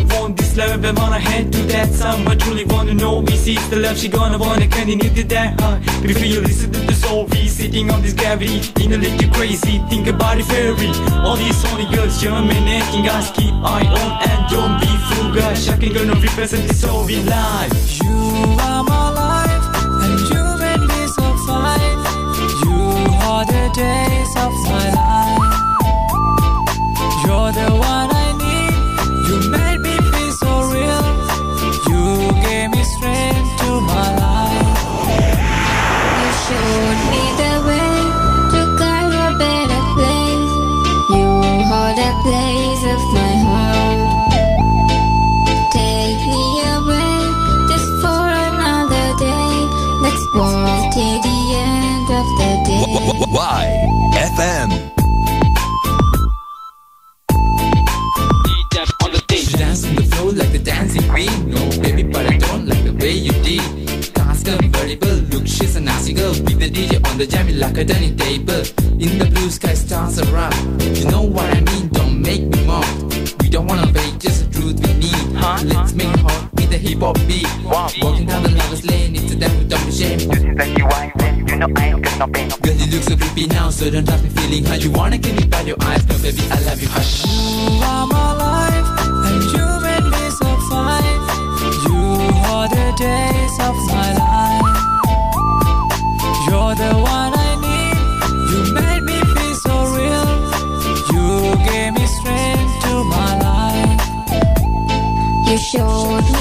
truly want this love and wanna head to that sum. But truly wanna know is it's the love she gonna wanna continue to that huh? Before you listen to the soul we sitting on this gravity In a little crazy, think about it fairy. All these only girls germinating us keep eye on and don't be frugal Shocking gonna represent this whole life. You are my life and you make me fine. You are the days of my life. You're the dance on the floor like the dancing queen. No, baby, but I don't like the way you did. Custom variable look, she's a nasty girl. With the DJ on the jam, like a dining table. In the blue sky, stars around. You know what I mean? Don't make me mock. We don't wanna fake, just the truth we need. Let's make it hot with the hip hop beat. Walking down the lover's lane, it's a damn without a shame. You think that you are you know I ain't got no pain Girl, you look so creepy now, so don't have me feeling hurt. You wanna kill me by your eyes, no baby, I love you. Hush. of my life. You're the one I need. You made me feel so real. You gave me strength to my life. You showed me.